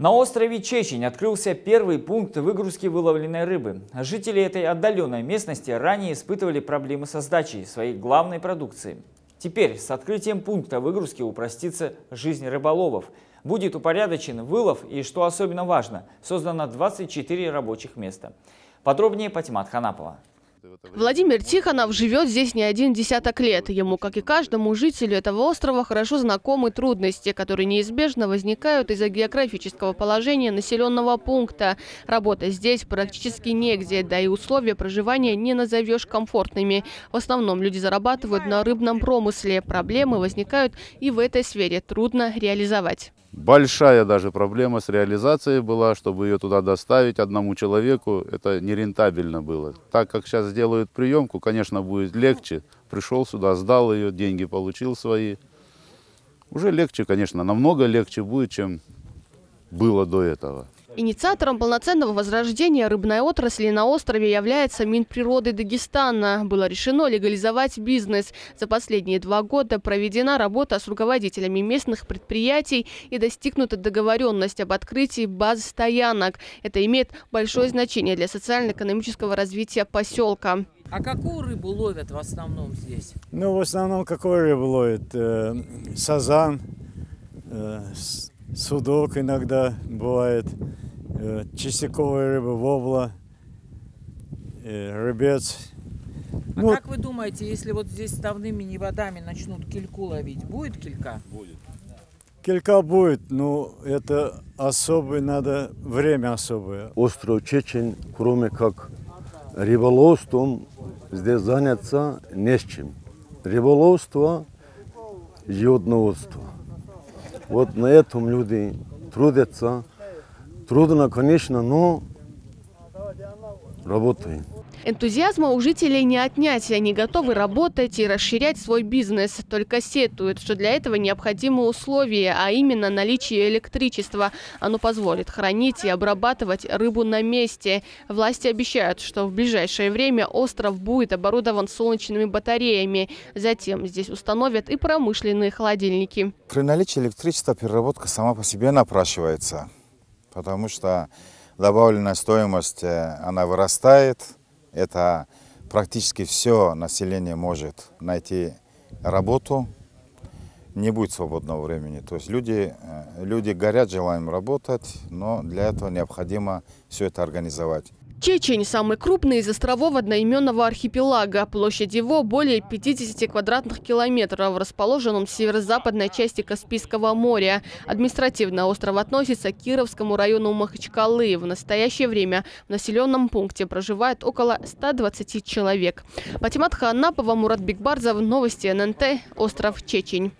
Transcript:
На острове Чечень открылся первый пункт выгрузки выловленной рыбы. Жители этой отдаленной местности ранее испытывали проблемы со сдачей своей главной продукции. Теперь с открытием пункта выгрузки упростится жизнь рыболовов. Будет упорядочен вылов и, что особенно важно, создано 24 рабочих места. Подробнее Патимат Ханапова. Владимир Тихонов живет здесь не один десяток лет. Ему, как и каждому жителю этого острова, хорошо знакомы трудности, которые неизбежно возникают из-за географического положения населенного пункта. Работа здесь практически негде, да и условия проживания не назовешь комфортными. В основном люди зарабатывают на рыбном промысле. Проблемы возникают и в этой сфере. Трудно реализовать. Большая даже проблема с реализацией была, чтобы ее туда доставить одному человеку, это нерентабельно было. Так как сейчас сделают приемку, конечно, будет легче. Пришел сюда, сдал ее, деньги получил свои. Уже легче, конечно, намного легче будет, чем было до этого. Инициатором полноценного возрождения рыбной отрасли на острове является Минприроды Дагестана. Было решено легализовать бизнес. За последние два года проведена работа с руководителями местных предприятий и достигнута договоренность об открытии баз стоянок. Это имеет большое значение для социально-экономического развития поселка. А какую рыбу ловят в основном здесь? Ну, в основном какую рыбу ловят? Э, сазан, э, судок иногда бывает, э, чистяковая рыба, вобла, э, рыбец. А Ну, как вы думаете, если вот здесь ставными водами начнут кильку ловить, будет килька? Килька будет, но это особое, надо время особое. Остров Чечень, кроме как рыболовством, здесь заняться не с чем. Рыболовство, животноводство. Вот на этом люди трудятся. Трудно, конечно, но работаем. Энтузиазма у жителей не отнять. Они готовы работать и расширять свой бизнес. Только сетуют, что для этого необходимы условия, а именно наличие электричества. Оно позволит хранить и обрабатывать рыбу на месте. Власти обещают, что в ближайшее время остров будет оборудован солнечными батареями. Затем здесь установят и промышленные холодильники. При наличии электричества переработка сама по себе напрашивается, потому что добавленная стоимость, э, она вырастает. Это практически все население может найти работу, не будет свободного времени. То есть люди, э, люди горят желанием работать, но для этого необходимо все это организовать. Чечень – самый крупный из островов одноименного архипелага. Площадь его более 50 квадратных километров, расположен он в северо-западной части Каспийского моря. Административно остров относится к Кировскому району Махачкалы. В настоящее время в населенном пункте проживает около 120 человек. Патимат Ханапова, Мурат Бекбарзов, Новости ННТ, остров Чечень.